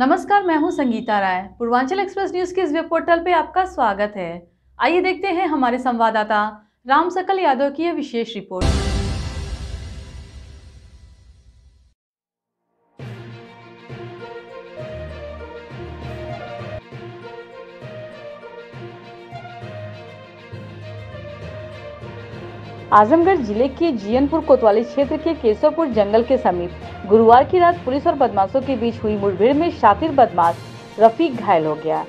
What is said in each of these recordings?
नमस्कार, मैं हूँ संगीता राय। पूर्वांचल एक्सप्रेस न्यूज़ के इस वेब पोर्टल पे आपका स्वागत है। आइए देखते हैं हमारे संवाददाता, राम सकल यादव की यह विशेष रिपोर्ट। आजमगढ़ ज़िले के जियनपुर कोतवाली क्षेत्र के केशवपुर जंगल के समीप गुरुवार की रात पुलिस और बदमाशों के बीच हुई मुठभेड़ में शातिर बदमाश रफीक घायल हो गया।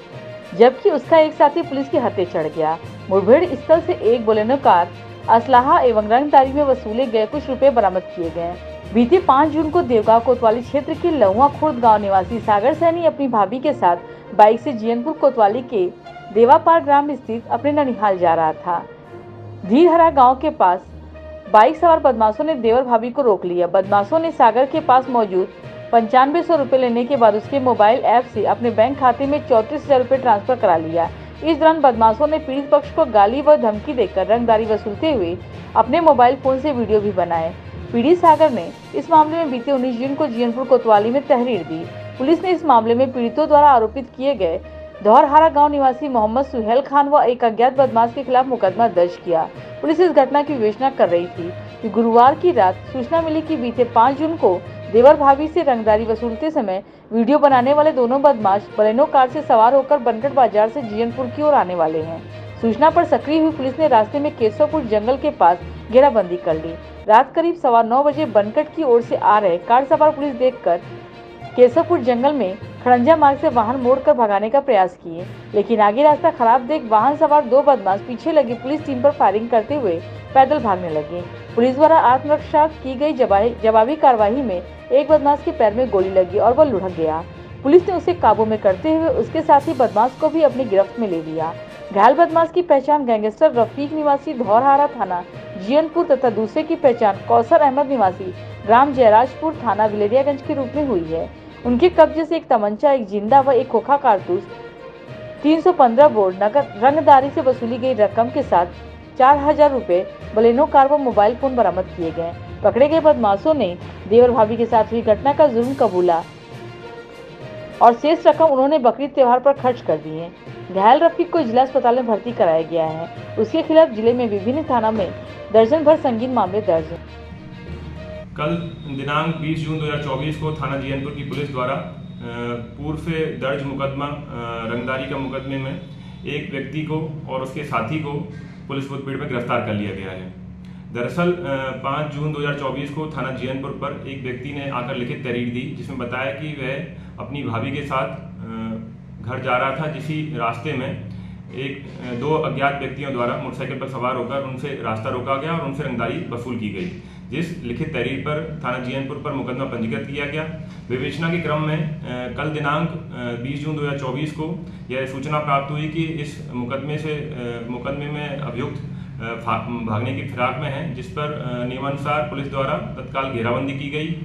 जबकि उसका एक साथी पुलिस के हत्थे चढ़ गया। मुठभेड़ स्थल से एक बोलेनो कार, असलाहा एवं रंगदारी में वसूले गए कुछ रुपए बरामद किए गए। बीते पाँच जून को देवगांव कोतवाली क्षेत्र के लहुआ खुर्द गाँव निवासी सागर सैनी अपनी भाभी के साथ बाइक से जियनपुर कोतवाली के देवापार ग्राम स्थित अपने ननिहाल जा रहा था। धीरहरा गाँव के पास बाइक सवार बदमाशों ने देवर भाभी को रोक लिया। बदमाशों ने सागर के पास मौजूद पंचानवे सौ रूपए लेने के बाद उसके मोबाइल ऐप से अपने बैंक खाते में चौंतीस हज़ार रूपए ट्रांसफ़र करा लिया। इस दौरान बदमाशों ने पीड़ित पक्ष को गाली व धमकी देकर रंगदारी वसूलते हुए अपने मोबाइल फ़ोन से वीडियो भी बनाए। पीड़ित सागर ने इस मामले में बीते उन्नीस जून को जियनपुर कोतवाली में तहरीर दी। पुलिस ने इस मामले में पीड़ितों द्वारा आरोपित किए गए धौरहारा गाँव निवासी मोहम्मद सुहेल खान व एक अज्ञात बदमाश के खिलाफ मुकदमा दर्ज किया। पुलिस इस घटना की विवेचना कर रही थी। कि गुरुवार की रात सूचना मिली कि बीते 5 जून को देवर भाभी से रंगदारी वसूलते समय वीडियो बनाने वाले दोनों बदमाश बलेनो कार से सवार होकर बनकट बाज़ार से जीयनपुर की ओर आने वाले हैं। सूचना पर सक्रिय हुई पुलिस ने रास्ते में केशवपुर जंगल के पास घेराबंदी कर ली। रात करीब सवा नौ बजे बनकट की ओर से आ रहे कार सवार पुलिस देखकर केशवपुर जंगल में खड़ंजा मार्ग से वाहन मोड़कर भगाने का प्रयास किए, लेकिन आगे रास्ता खराब देख वाहन सवार दो बदमाश पीछे लगी पुलिस टीम पर फायरिंग करते हुए पैदल भागने लगे। पुलिस द्वारा आत्मरक्षा की गई जवाबी कार्रवाई में एक बदमाश के पैर में गोली लगी और वह लुढ़क गया। पुलिस ने उसे काबू में करते हुए उसके साथ ही बदमाश को भी अपनी गिरफ्त में ले लिया। घायल बदमाश की पहचान गैंगस्टर रफीक निवासी धौरहारा थाना, जियनपुर तथा दूसरे की पहचान कौसर अहमद निवासी ग्राम जयराजपुर थाना विलेरियागंज के रूप में हुई है। उनके कब्जे से एक तमंचा, एक ज़िंदा व एक खोखा कारतूस। 315 बोर्ड नगर रंगदारी से वसूली गई रकम के साथ चार हज़ार रूपए बलेनो कार व मोबाइल फ़ोन बरामद किए गए। पकड़े गए बदमाशों ने देवर भाभी के साथ हुई घटना का जुर्म कबूला और शेष रकम उन्होंने बकरीद त्योहार पर खर्च कर दी है। घायल रफीक को जिला अस्पताल में भर्ती कराया गया है। उसके खिलाफ ज़िले में विभिन्न थाना में दर्जन भर संगीन मामले दर्ज हैं। कल दिनांक 20 जून 2024 को थाना जीएनपुर की पुलिस द्वारा पूर्व से दर्ज मुकदमा रंगदारी का मुकदमे में एक व्यक्ति को और उसके साथी को पुलिस मुठभेड़ में गिरफ़्तार कर लिया गया है। दरअसल 5 जून 2024 को थाना जीएनपुर पर एक व्यक्ति ने आकर लिखित तहरीर दी, जिसमें बताया कि वह अपनी भाभी के साथ घर जा रहा था, जिसी रास्ते में एक दो अज्ञात व्यक्तियों द्वारा मोटरसाइकिल पर सवार होकर उनसे रास्ता रोका गया और उनसे रंगदारी वसूल की गई। जिस लिखित तहरीर पर थाना जीएनपुर पर मुकदमा पंजीकृत किया गया, विवेचना के क्रम में कल दिनांक 20 जून 2024 को यह सूचना प्राप्त हुई कि इस मुकदमे से मुकदमे में अभियुक्त भागने की फिराक में है, जिस पर नियमानुसार पुलिस द्वारा तत्काल घेराबंदी की गई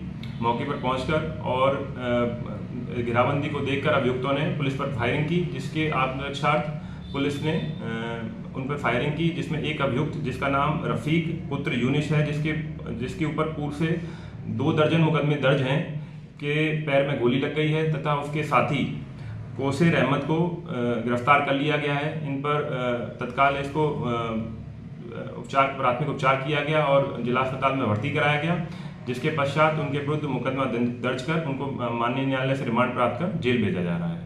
मौके पर पहुंचकर और घेराबंदी को देखकर अभियुक्तों ने पुलिस पर फायरिंग की, जिसके आत्मरक्षार्थ पुलिस ने उन पर फायरिंग की, जिसमें एक अभियुक्त, जिसका नाम रफीक पुत्र यूनिश है, जिसके जिसके ऊपर पूर्व से दो दर्जन मुकदमे दर्ज हैं, के पैर में गोली लग गई है, तथा उसके साथी कोसेर अहमद को गिरफ़्तार कर लिया गया है। इन पर तत्काल इसको उपचार, प्राथमिक उपचार किया गया और जिला अस्पताल में भर्ती कराया गया, जिसके पश्चात उनके विरुद्ध मुकदमा दर्ज कर उनको माननीय न्यायालय से रिमांड प्राप्त कर जेल भेजा जा रहा है।